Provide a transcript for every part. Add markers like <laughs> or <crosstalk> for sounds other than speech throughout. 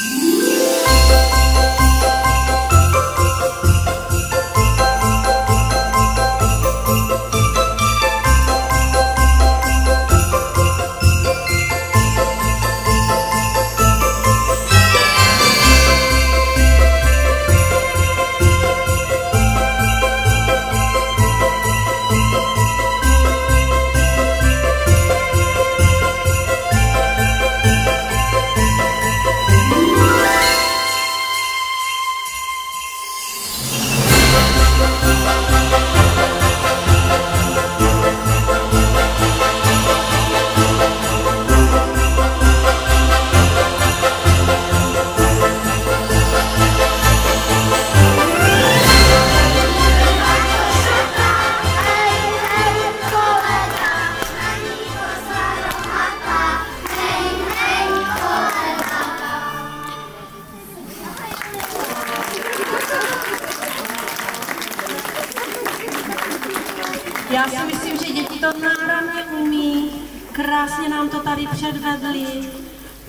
Yeah. Já si myslím, že děti to náramně umí, krásně nám to tady předvedli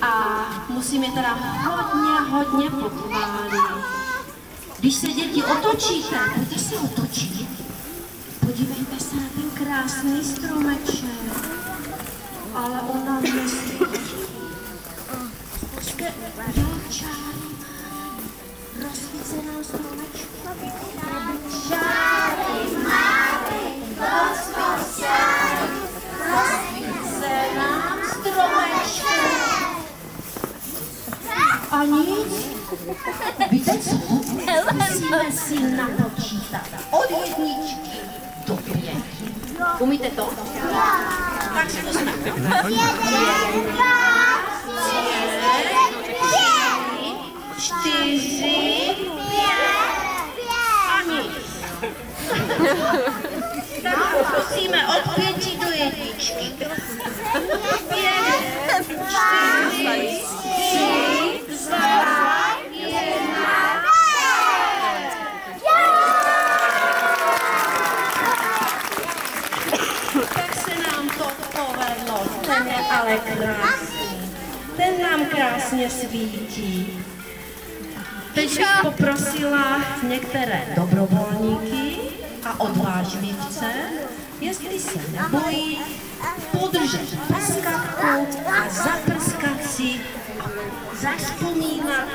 a musím je teda hodně, hodně pochválit. Když se děti otočíte, pojďte se otočit, podívejte se na ten krásný stromeček, ale on nám nesvědčí. Počkej, jo, Víte co? Musíme si napočítat od jedničky do pěti. Umíte to? Tak si to snažte. Čtyři, a nic. Tak poprosíme od pěti do jedničky. Pět, čtyři, tři, dva, jedna. Tak se nám to povedlo, ten je ale krásný. Ten nám krásně svítí. Teď bych poprosila některé dobrovolníky a odvážlivce, jestli se nebojí podržet prskavku a zaprskat si a zaspomínat,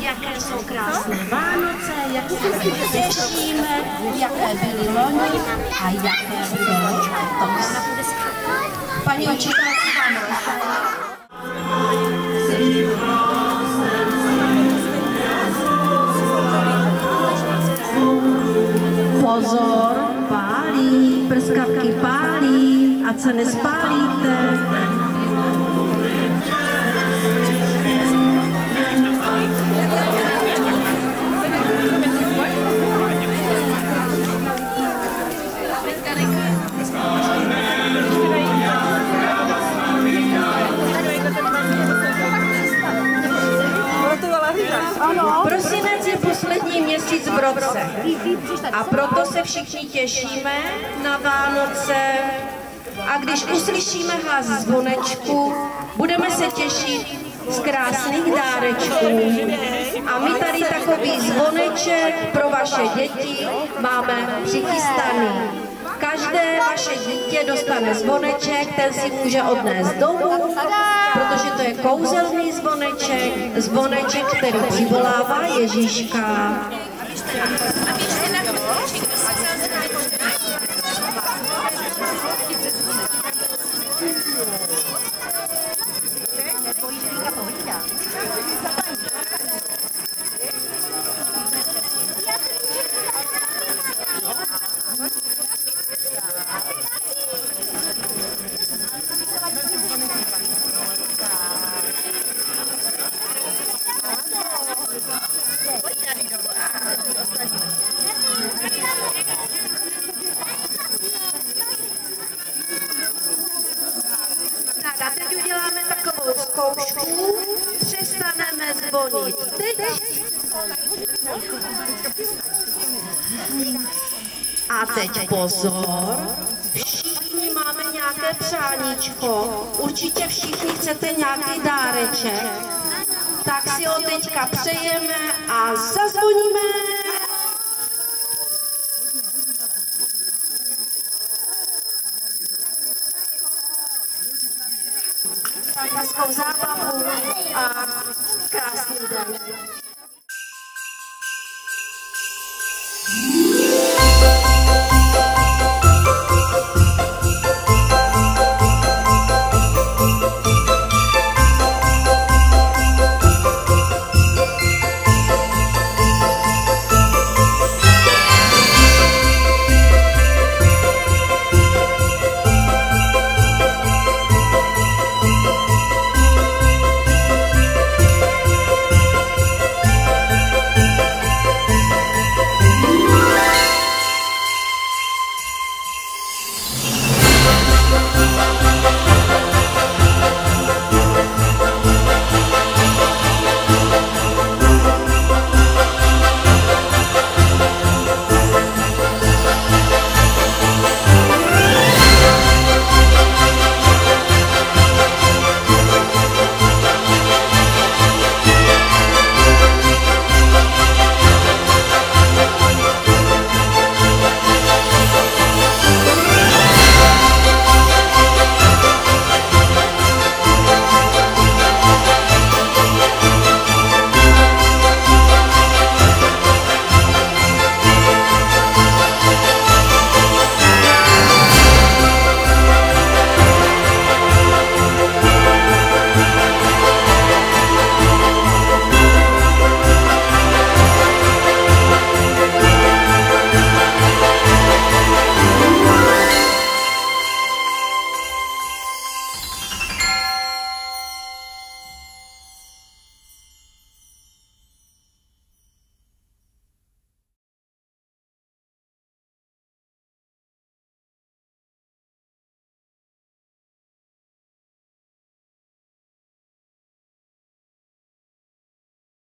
jaké jsou krásné Vánoce, jak se na ně těšíme, jaké byly loni a jaké budou letos. Paní učitelka vám Pozor, pálí, prskavky pálí, ať se nespálíte. Roce a proto se všichni těšíme na Vánoce a když uslyšíme hlas zvonečku, budeme se těšit z krásných dárečků. A my tady takový zvoneček pro vaše děti máme přichystaný. Každé vaše dítě dostane zvoneček, ten si může odnést domů, protože to je kouzelný zvoneček, zvoneček, který přivolává Ježíška. 失礼します。Zvonit. Teď. A teď pozor, všichni máme nějaké přáníčko, určitě všichni chcete nějaký dáreček. tak si ho teďka přejeme a zazvoníme. Tak zábavu a krásný <laughs> den.